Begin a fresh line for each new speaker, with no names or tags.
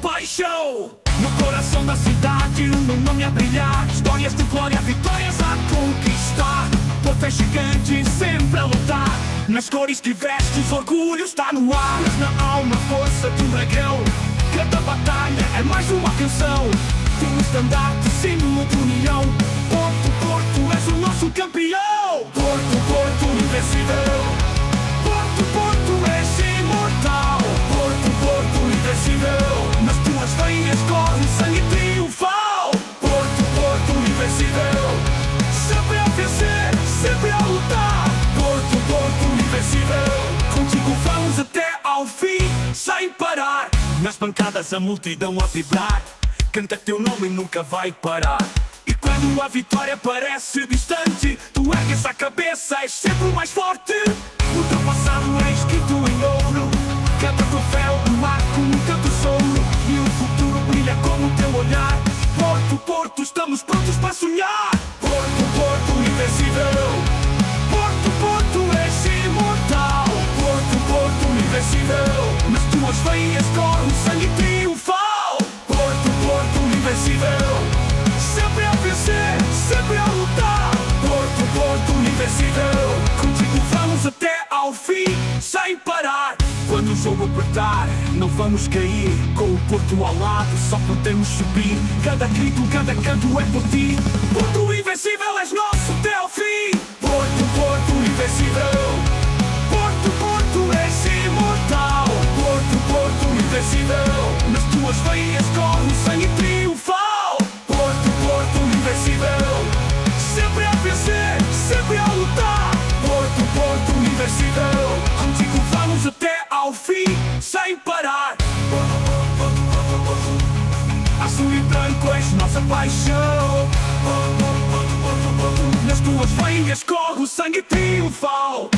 paixão. No coração da cidade, meu nome a brilhar. Histórias de glória, vitórias a conquistar. Porto é gigante, sempre a lutar. Nas cores que vestes, orgulho está no ar. Mas na alma, força do dragão. Cada batalha é mais uma canção. Tem um estandarte, ao fim, sem parar. Nas bancadas a multidão a vibrar. Canta teu nome e nunca vai parar. E quando a vitória parece distante Tu ergues a cabeça, és sempre o mais forte. O teu passado é escrito em ouro Cada troféu marca um teu tesouro. E o futuro brilha como o teu olhar. Porto, Porto, estamos prontos para sonhar ao fim, sem parar. Quando o jogo apertar, não vamos cair. Com o Porto ao lado, só podemos subir. Cada grito, cada canto é por ti. Porto invencível, és nosso até Nas tuas veias corre o sangue triunfal